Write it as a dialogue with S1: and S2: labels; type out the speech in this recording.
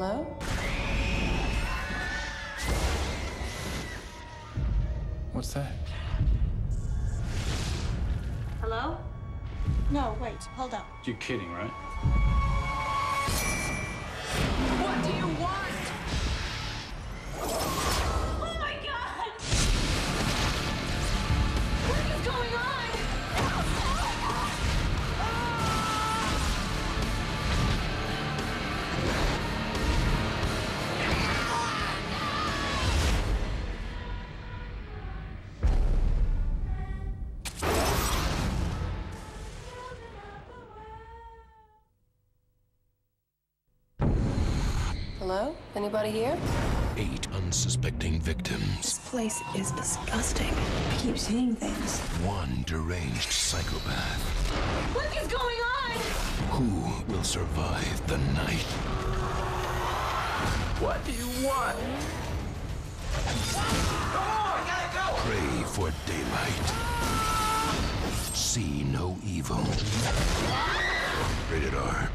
S1: Hello? What's that? Hello?
S2: No, wait, hold up.
S3: You're kidding, right?
S4: Hello? Anybody here?
S5: Eight unsuspecting victims.
S4: This place is disgusting.
S2: I keep seeing things.
S5: One deranged psychopath.
S1: What is going on?
S5: Who will survive the night?
S6: What do you want? Come on, we gotta go!
S5: Pray for daylight. See no evil. Rated R.